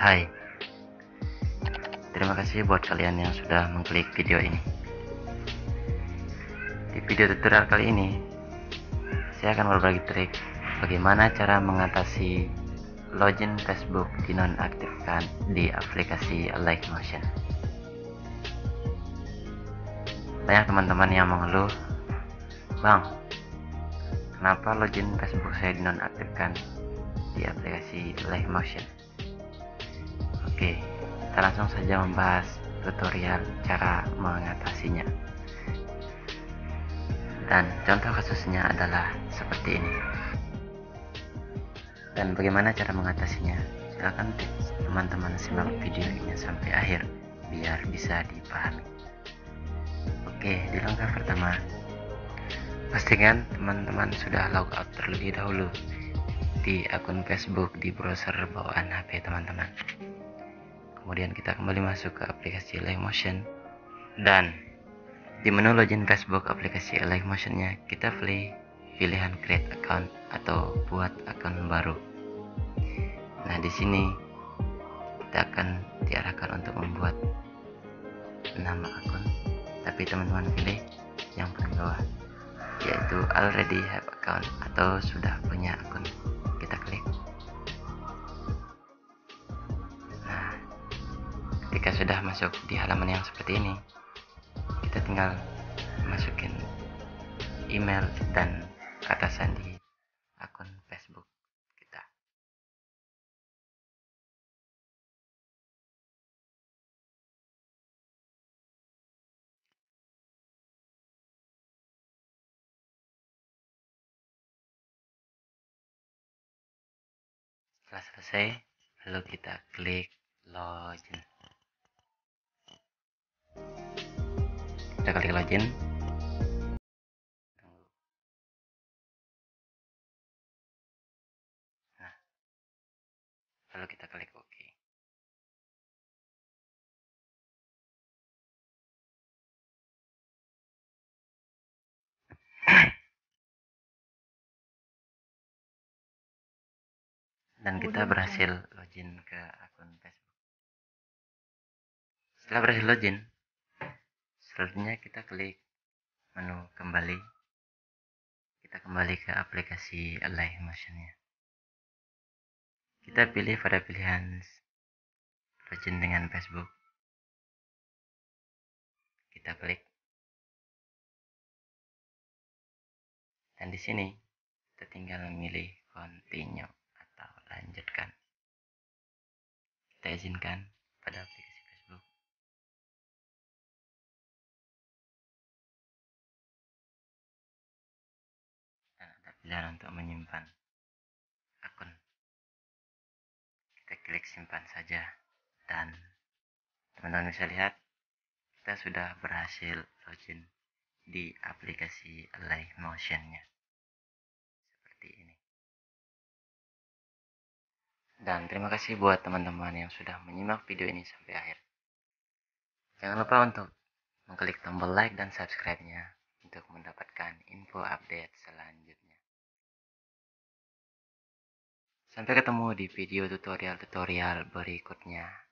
Hai. Terima kasih buat kalian yang sudah mengklik video ini. Di video tutorial kali ini Saya akan berbagi trik Bagaimana cara mengatasi Login Facebook dinonaktifkan di aplikasi Like Motion. Banyak teman-teman yang mengeluh Bang Kenapa login Facebook saya dinonaktifkan di aplikasi Like Motion kita langsung saja membahas tutorial cara mengatasinya. Dan contoh kasusnya adalah seperti ini. Dan bagaimana cara mengatasinya? Silahkan teman-teman simak video ini sampai akhir biar bisa dipahami. Oke, di langkah pertama, pastikan teman-teman sudah logout terlebih dahulu di akun Facebook di browser bawaan HP teman-teman kemudian kita kembali masuk ke aplikasi Live Motion. Dan di menu login Facebook aplikasi Live Motionnya kita pilih pilihan create account atau buat akun baru. Nah di sini kita akan diarahkan untuk membuat nama akun. Tapi teman-teman pilih yang paling bawah yaitu already have account atau sudah punya akun ketika sudah masuk di halaman yang seperti ini kita tinggal masukin email dan kata sandi akun Facebook kita. Setelah selesai lalu kita klik login kita klik login nah. Lalu kita klik OK. Dan kita berhasil login ke akun Facebook. Setelah berhasil login selanjutnya kita klik menu kembali. Kita kembali ke aplikasi Live Motionnya. Kita pilih pada pilihan login dengan Facebook. Kita klik. Dan di sini kita tinggal memilih continue atau lanjutkan. Kita izinkan pada aplikasi dan untuk menyimpan akun. Kita klik simpan saja. Dan teman-teman bisa lihat kita sudah berhasil login di aplikasi Live Motionnya. Seperti ini. Dan terima kasih buat teman-teman yang sudah menyimak video ini sampai akhir. Jangan lupa untuk mengklik tombol like dan subscribe-nya untuk mendapatkan info update selanjutnya Sampai ketemu di video tutorial-tutorial berikutnya.